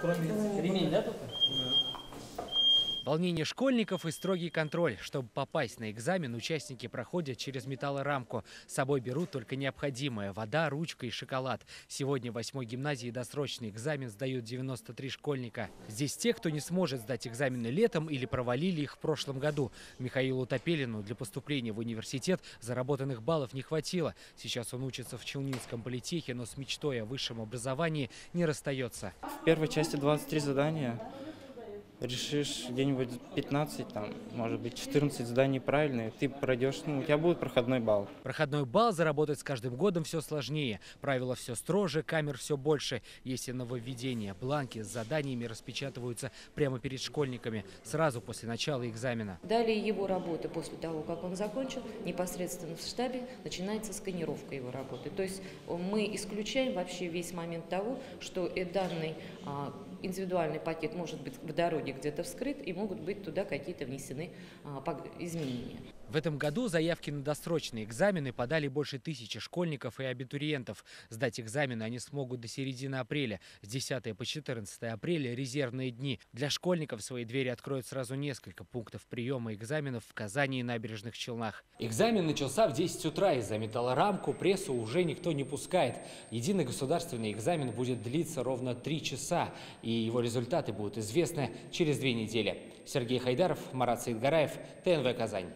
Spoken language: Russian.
Кроме ремень, да, только? Волнение школьников и строгий контроль. Чтобы попасть на экзамен, участники проходят через металлорамку. С собой берут только необходимое – вода, ручка и шоколад. Сегодня в 8 гимназии досрочный экзамен сдают 93 школьника. Здесь те, кто не сможет сдать экзамены летом или провалили их в прошлом году. Михаилу Топелину для поступления в университет заработанных баллов не хватило. Сейчас он учится в Челнинском политехе, но с мечтой о высшем образовании не расстается. В первой части 23 задания решишь где-нибудь 15, там, может быть, 14 заданий правильные, ты пройдешь, ну, у тебя будет проходной балл. Проходной балл заработать с каждым годом все сложнее. Правила все строже, камер все больше. Есть и нововведения. Бланки с заданиями распечатываются прямо перед школьниками, сразу после начала экзамена. Далее его работа после того, как он закончил, непосредственно в штабе начинается сканировка его работы. То есть мы исключаем вообще весь момент того, что данный а, индивидуальный пакет может быть в дороге где-то вскрыт и могут быть туда какие-то внесены а, изменения. В этом году заявки на досрочные экзамены подали больше тысячи школьников и абитуриентов. Сдать экзамены они смогут до середины апреля. С 10 по 14 апреля резервные дни. Для школьников свои двери откроют сразу несколько пунктов приема экзаменов в Казани и набережных Челнах. Экзамен начался в 10 утра. Из-за металлорамку прессу уже никто не пускает. Единый государственный экзамен будет длиться ровно три часа. И его результаты будут известны через две недели. Сергей Хайдаров, Марат Саидгараев, ТНВ «Казань».